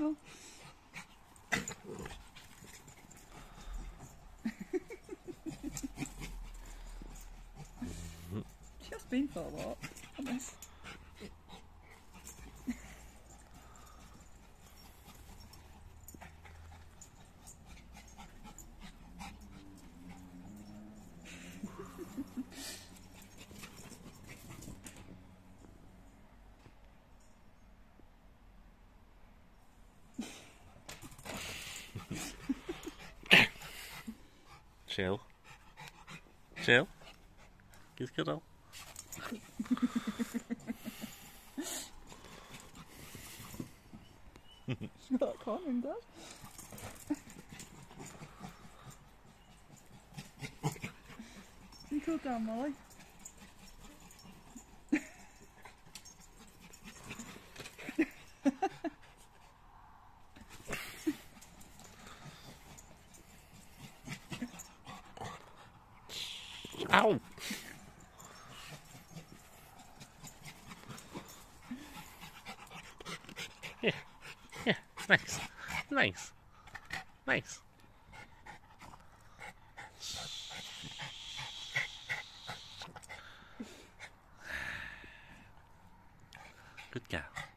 She's been for a walk. Chill. Chill. He's old. You got that in, Dad? you cool down, Molly. Ow! Yeah, yeah, nice, nice, nice. Good girl.